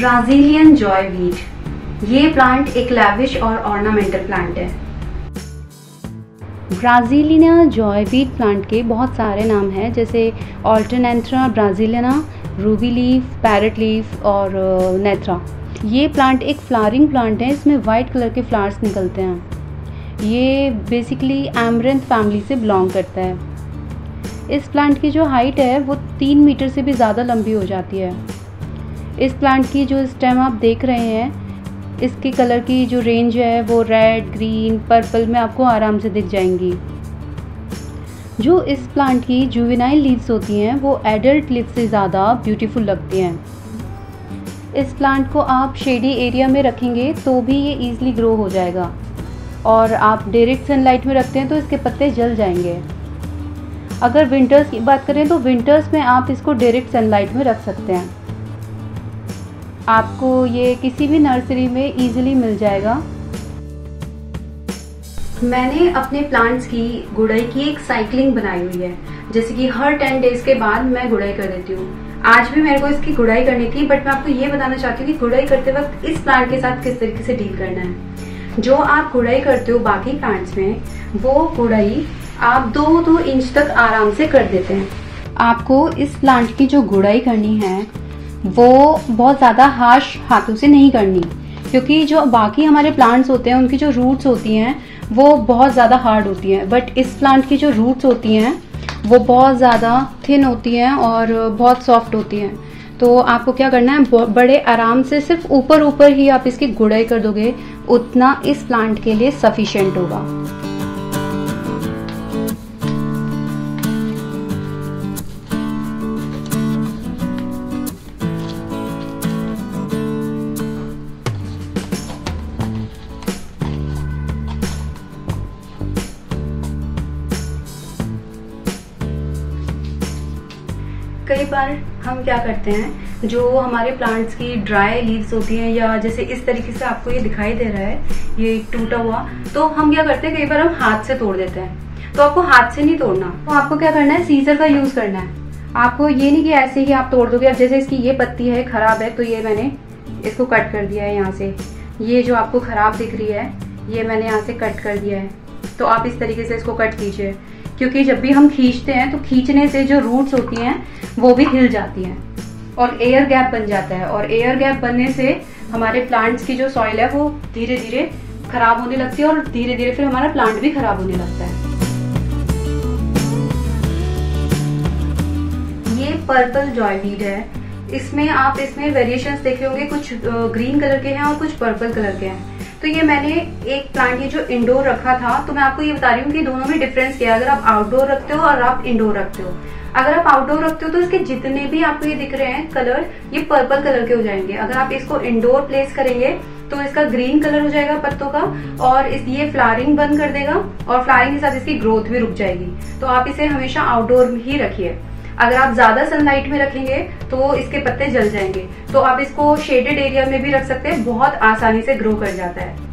Brazilian Joy wheat ये plant एक lavish और ऑर्नामेंटल प्लांट है। ब्राजीलियना जॉय वीट प्लांट के बहुत सारे नाम हैं, जैसे Alternanthera brasiliana ruby leaf parrot leaf और नेथ्रा ये प्लांट एक फ्लावरिंग प्लांट है, इसमें वाइट कलर के फ्लावर्स निकलते हैं। ये बेसिकली एमरेंथ फैमिली से बिलोंग करता है। इस प्लांट की जो हाइट है, वो तीन मीटर से भी ज़्यादा लंबी हो जाती है। इस प्लांट की जो स्टेम आप देख रहे हैं, इसके कलर की जो रेंज है, वो रेड ग्रीन पर्पल में आपको आराम से दिख जाएँगी। जो इस प्लांट की जुवेनाइल लीव्स होती हैं, वो एडल्ट लीव से ज़्यादा ब्यूटीफुल लगती हैं। इस प्लांट को आप शेडी एरिया में रखेंगे तो भी ये ईज़िली ग्रो हो जाएगा। और आप डायरेक्ट सनलाइट में रखते हैं तो इसके पत्ते जल जाएँगे। अगर विंटर्स की बात करें तो विंटर्स में आप इसको डायरेक्ट सनलाइट में रख सकते हैं। आपको ये किसी भी नर्सरी में इजीली मिल जाएगा। मैंने अपने प्लांट्स की गुड़ाई की एक साइकिलिंग बनाई हुई है, जैसे कि हर टेन डेज़ के बाद मैं गुड़ाई कर देती हूँ। आज भी मेरे को इसकी गुड़ाई करनी थी बट मैं आपको ये बताना चाहती हूँ कि गुड़ाई करते वक्त इस प्लांट के साथ किस तरीके से डील करना है। जो आप गुड़ाई करते हो बाकी प्लांट्स में, वो गुड़ाई आप दो दो इंच तक आराम से कर देते हैं। आपको इस प्लांट की जो गुड़ाई करनी है वो बहुत ज़्यादा हार्श हाथों से नहीं करनी। क्योंकि जो बाकी हमारे प्लांट्स होते हैं, उनकी जो रूट्स होती हैं, वो बहुत ज़्यादा हार्ड होती हैं। बट इस प्लांट की जो रूट्स होती हैं, वो बहुत ज़्यादा थिन होती हैं और बहुत सॉफ्ट होती हैं। तो आपको क्या करना है बड़े आराम से सिर्फ़ ऊपर ऊपर ही आप इसकी गुड़ाई कर दोगे, उतना इस प्लांट के लिए सफिशेंट होगा। कई बार हम क्या करते हैं, जो हमारे प्लांट्स की ड्राई लीव्स होती हैं या जैसे इस तरीके से आपको ये दिखाई दे रहा है, ये टूटा हुआ तो हम क्या करते हैं, कई बार हम हाथ से तोड़ देते हैं। तो आपको हाथ से नहीं तोड़ना तो आपको क्या करना है सीजर का यूज़ करना है। आपको ये नहीं कि ऐसे ही आप तोड़ दोगे, अब जैसे इसकी ये पत्ती है, खराब है तो ये मैंने इसको कट कर दिया है यहाँ से। ये जो आपको खराब दिख रही है, ये मैंने यहाँ से कट कर दिया है। तो आप इस तरीके से इसको कट कीजिए, क्योंकि जब भी हम खींचते हैं तो खींचने से जो रूट्स होती हैं वो भी हिल जाती हैं। और एयर गैप बन जाता है। और एयर गैप बनने से हमारे प्लांट्स की जो सॉइल है, वो धीरे धीरे खराब होने लगती है और धीरे धीरे फिर हमारा प्लांट भी खराब होने लगता है। ये पर्पल जॉयवीड है। इसमें आप इसमें वेरिएशंस देखे होंगे। कुछ ग्रीन कलर के हैं और कुछ पर्पल कलर के हैं। तो ये मैंने एक प्लांट ये जो इंडोर रखा था तो मैं आपको ये बता रही हूँ कि दोनों में डिफरेंस क्या है। अगर आप आउटडोर रखते हो और आप इंडोर रखते हो। अगर आप आउटडोर रखते हो तो इसके जितने भी आपको ये दिख रहे हैं कलर ये पर्पल कलर के हो जाएँगे। अगर आप इसको इंडोर प्लेस करेंगे तो इसका ग्रीन कलर हो जाएगा पत्तों का, और इस, ये फ्लावरिंग बंद कर देगा, और फ्लावरिंग के साथ इसकी ग्रोथ भी रुक जाएगी। तो आप इसे हमेशा आउटडोर ही रखिए। अगर आप ज़्यादा सनलाइट में रखेंगे तो इसके पत्ते जल जाएँगे। तो आप इसको शेडेड एरिया में भी रख सकते हैं, बहुत आसानी से ग्रो कर जाता है।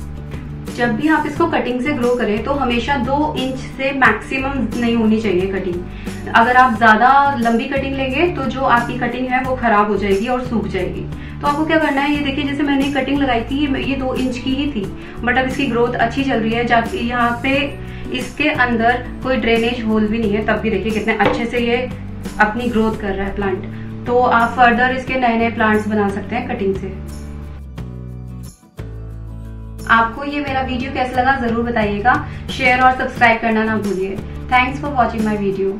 जब भी आप इसको कटिंग से ग्रो करें तो हमेशा दो इंच से मैक्सिमम नहीं होनी चाहिए कटिंग अगर आप ज़्यादा लंबी कटिंग लेंगे तो जो आपकी कटिंग है, वो खराब हो जाएगी और सूख जाएगी। तो आपको क्या करना है, ये देखिए, जैसे मैंने कटिंग लगाई थी, ये दो इंच की ही थी। बट अब इसकी ग्रोथ अच्छी चल रही है यहाँ पे इसके अंदर कोई ड्रेनेज होल भी नहीं है, तब भी देखिए कितने अच्छे से ये अपनी ग्रोथ कर रहा है प्लांट तो आप फर्दर इसके नए नए प्लांट्स बना सकते हैं कटिंग से. आपको ये मेरा वीडियो कैसा लगा ज़रूर बताइएगा. शेयर और सब्सक्राइब करना ना भूलिए. Thanks for watching my video